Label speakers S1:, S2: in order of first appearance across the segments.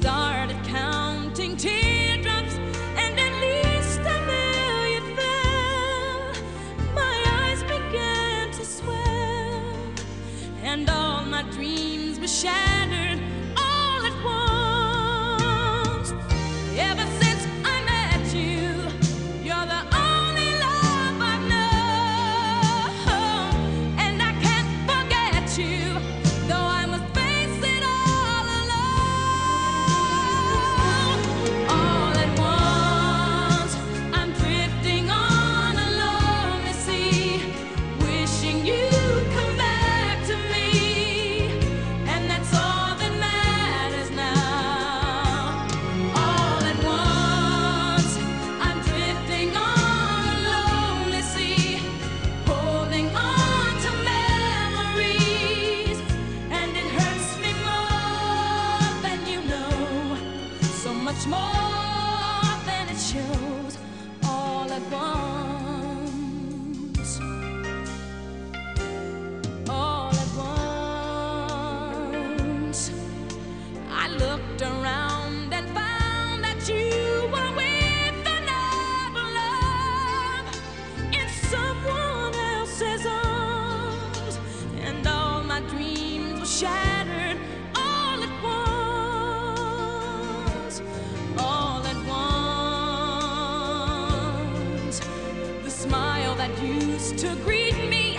S1: started counting teardrops, and at least a million fell. My eyes began to swell, and all my dreams were shattered much more than it shows. All at once, all at once. I looked around and found that you were with another love in someone else's arms, and all my dreams were shattered used to greet me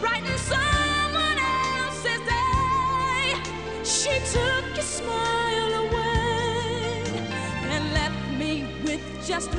S1: brightened someone else's day. She took your smile away and left me with just